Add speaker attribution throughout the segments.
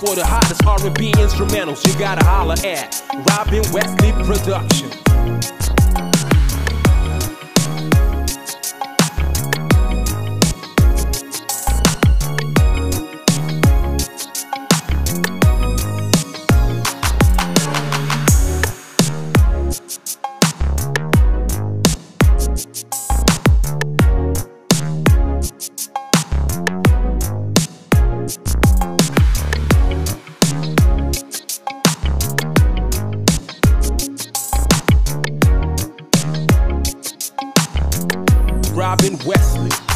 Speaker 1: For the hottest R&B instrumentals, you gotta holler at Robin Wesley Production. Robin Wesley.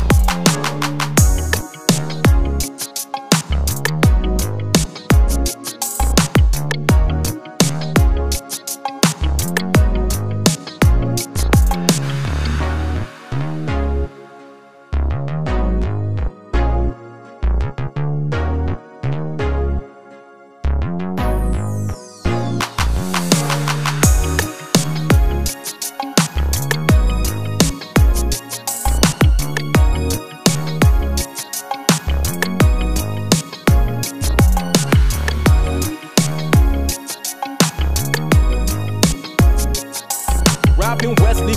Speaker 1: Wesley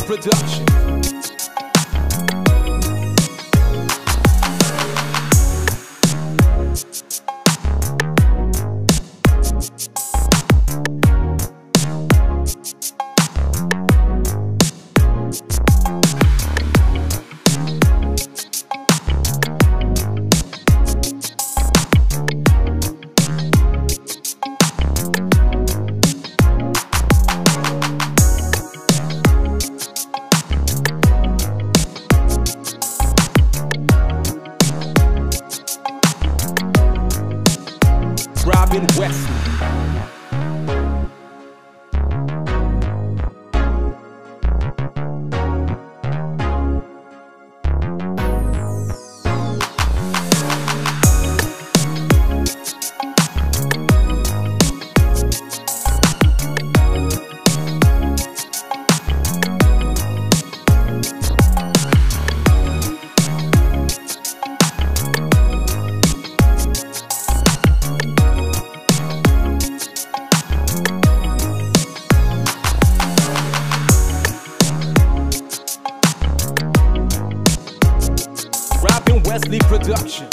Speaker 1: Robin Wesley. Wesley Production.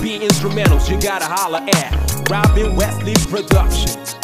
Speaker 1: be instrumentals you gotta holler at Robin Wesley Productions.